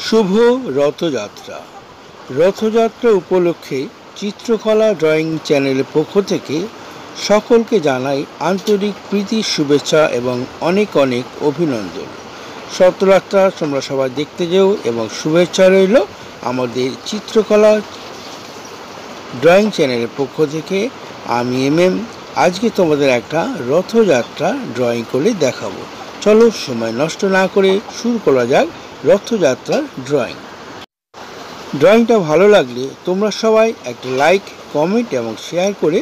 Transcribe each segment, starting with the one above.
শুভ রথযাত্রা। রথযাত্রা উপলক্ষে চিত্রকলা ড্রয়িং চ্যানেলের পক্ষ থেকে সকলকে জানাই আন্তরিক প্রীতি, শুভেচ্ছা এবং অনেক অনেক অভিনন্দন। রথযাত্রা তোমরা সবাই দেখতে যেও এবং শুভেচ্ছা রইল আমাদের চিত্রকলা ড্রয়িং চ্যানেলের পক্ষ থেকে। আমি এম এম, আজকে তোমাদের একটা রথযাত্রা ড্রয়িং করে দেখাবো। চলো সময় নষ্ট না করে শুরু করা যাক। রথযাত্রার ড্রয়িং ড্রয়িংটা ভালো লাগলে তোমরা সবাই একটা লাইক কমেন্ট এবং শেয়ার করে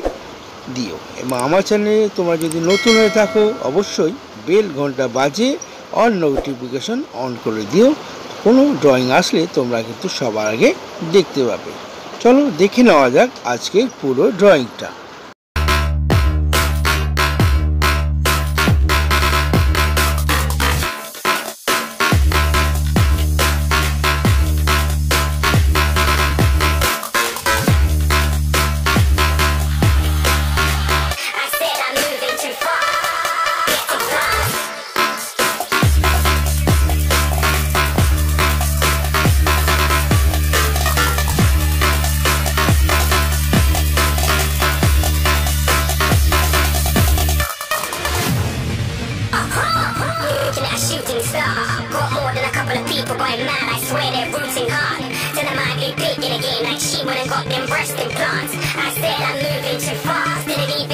দিও। এবং আমার চ্যানেলে তোমরা যদি নতুন হয়ে থাকো, অবশ্যই বেল ঘণ্টা বাজে অন নোটিফিকেশন অন করে দিও। কোনো ড্রয়িং আসলে তোমরা কিন্তু সবার আগে দেখতে পাবে। চলো দেখে নেওয়া যাক আজকের পুরো ড্রয়িংটা too fast. Didn't even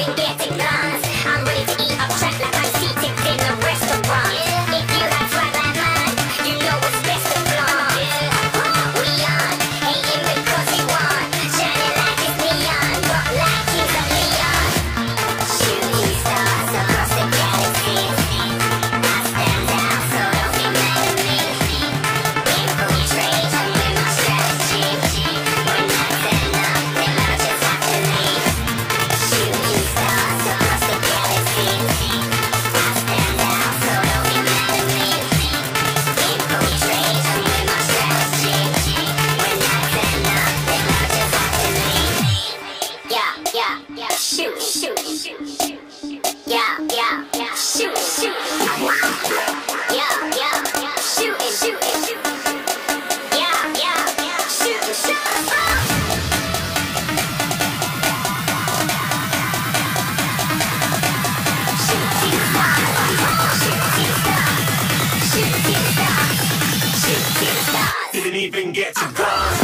even get to bronze.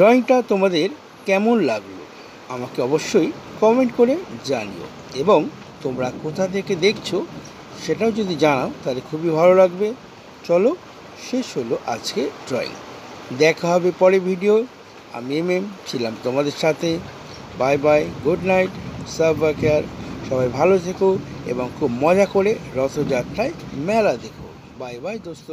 ড্রয়িংটা তোমাদের কেমন লাগল? আমাকে অবশ্যই কমেন্ট করে জানিও। এবং তোমরা কোথা থেকে দেখছ সেটাও যদি জানাও, তাহলে খুবই ভালো লাগবে। চলো, শেষ হলো আজকে ড্রয়িং। দেখা হবে পরে ভিডিও আমি এম এম, ছিলাম তোমাদের সাথে। বাই বাই গুড নাইট সাবা কেয়ার সবাই ভালো থেকো এবং খুব মজা করে রথযাত্রায় মেলা দেখো। বাই বাই দোস্ত।